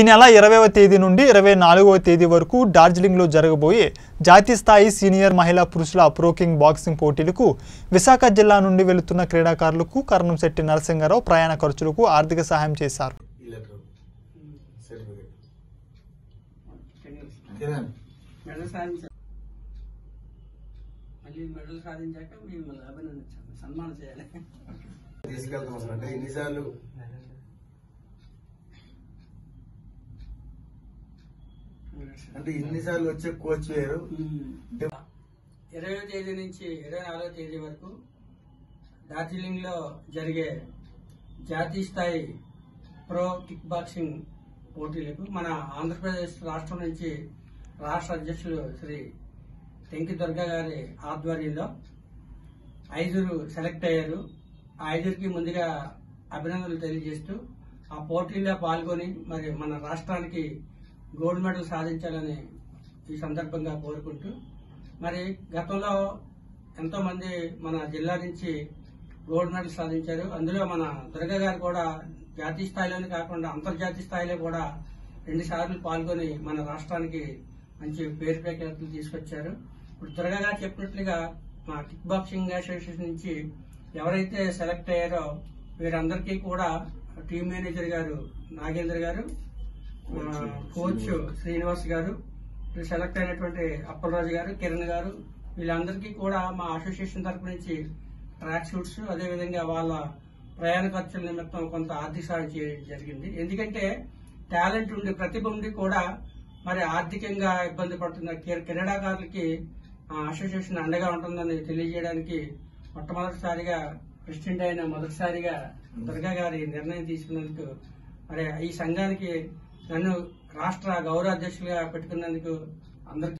ఈ నెల ఇరవైవ తేదీ నుండి ఇరవై నాలుగవ తేదీ వరకు డార్జిలింగ్లో జరగబోయే జాతీయ స్థాయి సీనియర్ మహిళా పురుషుల ప్రోకింగ్ బాక్సింగ్ పోటీలకు విశాఖ జిల్లా నుండి వెళుతున్న క్రీడాకారులకు కరణంశెట్టి నరసింహారావు ప్రయాణ ఖర్చులకు ఆర్థిక సహాయం చేశారు. తీసుకెళ్తాం అసలు అంటే ఎన్నిసార్లు అంటే ఇన్నిసార్లు వచ్చే కోచ్ వేరు. Hmm. ఇరవై తేదీ నుంచి ఇరవై నాలుగో తేదీ వరకు డార్జిలింగ్లో జరిగే జాతీయ స్థాయి ప్రో కిక్ బాక్సింగ్ పోటీలకు మన ఆంధ్రప్రదేశ్ రాష్ట్రం నుంచి రాష్ట్ర అధ్యక్షులు శ్రీ టెంకి దుర్గా గారి ఆధ్వర్యంలో ఐదుగురు సెలెక్ట్ అయ్యారు. ఆ ఐదుగురికి ముందుగా అభినందనలు తెలియజేస్తూ ఆ పోటీల్లో పాల్గొని మరి మన రాష్ట్రానికి గోల్డ్ మెడల్ సాధించాలని ఈ సందర్భంగా కోరుకుంటూ మరి గతంలో ఎంతో మంది మన జిల్లా నుంచి గోల్డ్ మెడల్ సాధించారు. అందులో మన దుర్గ గారు కూడా జాతీయ స్థాయిలోనే కాకుండా అంతర్జాతీయ స్థాయిలో కూడా రెండు సార్లు పాల్గొని మన రాష్ట్రానికి మంచి పేరు ప్రఖ్యాతులు తీసుకొచ్చారు. ఇప్పుడు దుర్గ గారు చెప్పినట్లుగా మా కిక్ బాక్సింగ్ అసోసియేషన్ నుంచి ఎవరైతే సెలెక్ట్ అయ్యారో వీరందరికీ కూడా టీం మేనేజర్ గారు నాగేంద్ర గారు కోచ్ శ్రీనివాస్ గారు సెలెక్ట్ అయినటువంటి అప్పలరాజు గారు కిరణ్ గారు వీళ్ళందరికీ కూడా మా అసోసియేషన్ తరపు నుంచి ట్రాక్ షూట్స్ అదేవిధంగా వాళ్ళ ప్రయాణ ఖర్చుల నిమిత్తం కొంత ఆర్థిక సాయం చేయడం జరిగింది. ఎందుకంటే టాలెంట్ ఉండి ప్రతిభ ఉండి కూడా మరి ఆర్థికంగా ఇబ్బంది పడుతున్న క్రీ- క్రీడాకారులకి ఆ, అసోసియేషన్ అండగా ఉంటుందని తెలియజేయడానికి మొట్టమొదటిసారిగా ప్రెసిడెంట్ అయిన మొదటిసారిగా దుర్గా గారి నిర్ణయం తీసుకున్నందుకు మరి ఈ సంఘానికి నన్ను రాష్ట్ర గౌరవ అధ్యక్షులుగా పెట్టుకున్నందుకు అందరికీ